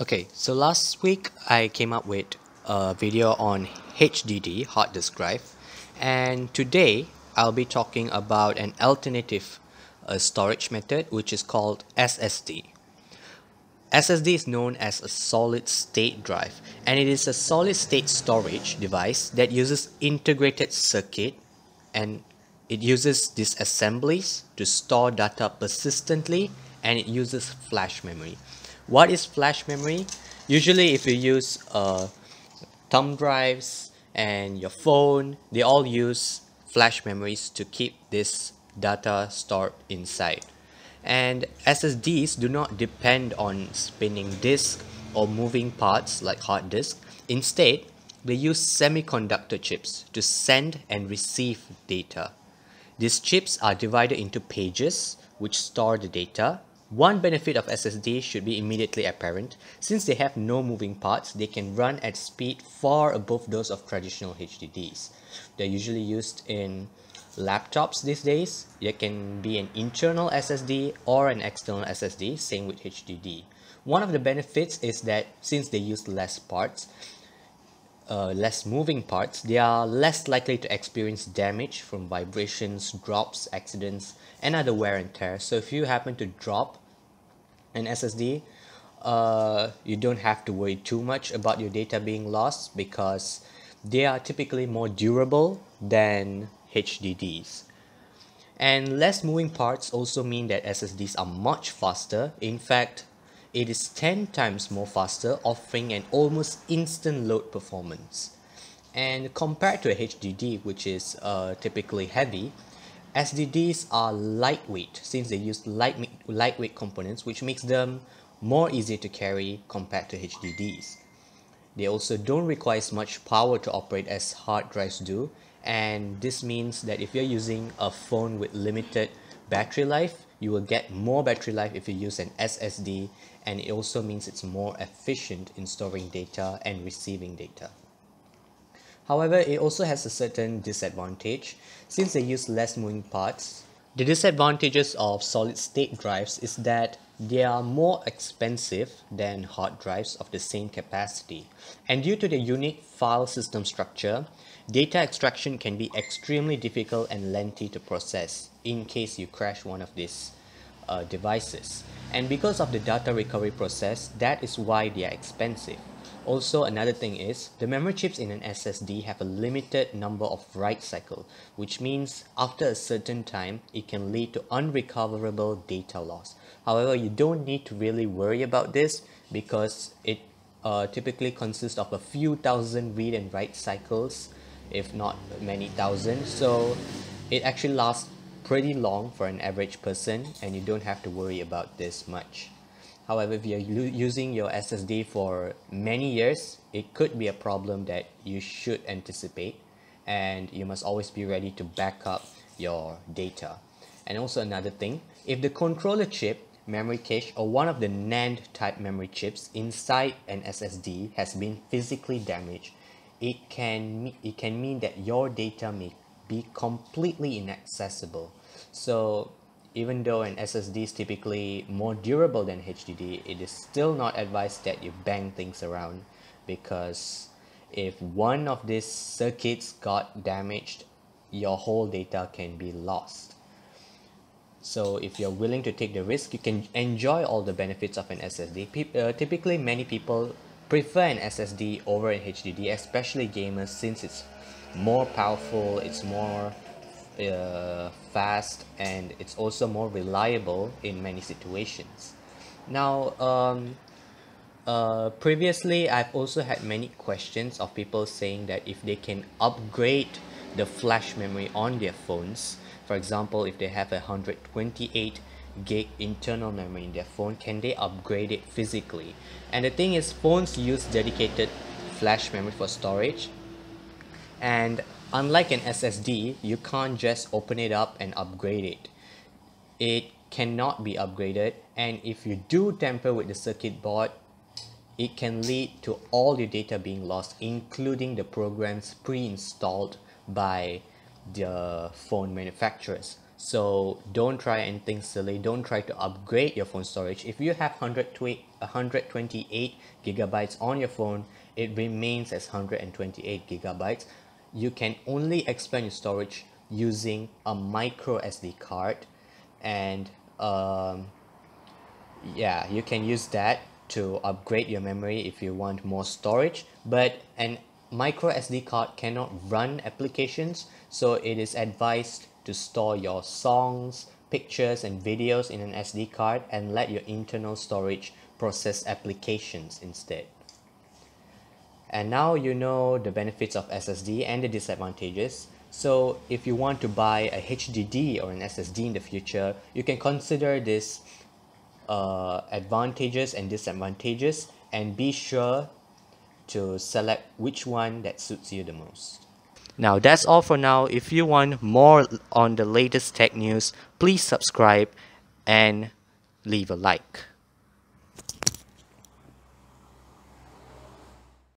Okay, so last week I came up with a video on HDD, hard disk drive, and today I'll be talking about an alternative uh, storage method which is called SSD. SSD is known as a solid state drive and it is a solid state storage device that uses integrated circuit and it uses these assemblies to store data persistently and it uses flash memory. What is flash memory? Usually if you use uh, thumb drives and your phone, they all use flash memories to keep this data stored inside. And SSDs do not depend on spinning disk or moving parts like hard disk. Instead, they use semiconductor chips to send and receive data. These chips are divided into pages which store the data one benefit of SSD should be immediately apparent. Since they have no moving parts, they can run at speed far above those of traditional HDDs. They're usually used in laptops these days. It can be an internal SSD or an external SSD, same with HDD. One of the benefits is that since they use less parts, uh, less moving parts, they are less likely to experience damage from vibrations, drops, accidents, and other wear and tear. So if you happen to drop an SSD, uh, you don't have to worry too much about your data being lost because they are typically more durable than HDDs. And less moving parts also mean that SSDs are much faster. In fact, it is 10 times more faster, offering an almost instant load performance. And compared to a HDD, which is uh, typically heavy, SSDs are lightweight since they use light, lightweight components, which makes them more easy to carry compared to HDDs. They also don't require as much power to operate as hard drives do, and this means that if you're using a phone with limited battery life, you will get more battery life if you use an SSD and it also means it's more efficient in storing data and receiving data. However, it also has a certain disadvantage since they use less moving parts. The disadvantages of solid state drives is that they are more expensive than hard drives of the same capacity. And due to the unique file system structure, data extraction can be extremely difficult and lengthy to process in case you crash one of these uh, devices. And because of the data recovery process, that is why they are expensive. Also, another thing is, the memory chips in an SSD have a limited number of write cycle, which means after a certain time, it can lead to unrecoverable data loss. However, you don't need to really worry about this because it uh, typically consists of a few thousand read and write cycles, if not many thousand. So it actually lasts pretty long for an average person and you don't have to worry about this much. However, if you're using your SSD for many years, it could be a problem that you should anticipate and you must always be ready to back up your data. And also another thing, if the controller chip, memory cache or one of the NAND type memory chips inside an SSD has been physically damaged, it can, it can mean that your data may be completely inaccessible so even though an SSD is typically more durable than HDD, it is still not advised that you bang things around because if one of these circuits got damaged, your whole data can be lost. So if you're willing to take the risk, you can enjoy all the benefits of an SSD. Pe uh, typically, many people prefer an SSD over an HDD, especially gamers, since it's more powerful, it's more uh, fast and it's also more reliable in many situations. Now um, uh, previously I've also had many questions of people saying that if they can upgrade the flash memory on their phones for example if they have a 128 gig internal memory in their phone can they upgrade it physically? And the thing is phones use dedicated flash memory for storage and unlike an SSD, you can't just open it up and upgrade it. It cannot be upgraded and if you do tamper with the circuit board, it can lead to all your data being lost including the programs pre-installed by the phone manufacturers. so don't try anything silly don't try to upgrade your phone storage if you have 128 gigabytes on your phone it remains as 128 gigabytes you can only expand your storage using a micro SD card and um, yeah you can use that to upgrade your memory if you want more storage but an micro SD card cannot run applications so it is advised to store your songs pictures and videos in an SD card and let your internal storage process applications instead and now you know the benefits of SSD and the disadvantages so if you want to buy a HDD or an SSD in the future you can consider this uh, advantages and disadvantages and be sure to select which one that suits you the most. Now that's all for now. If you want more on the latest tech news, please subscribe and leave a like.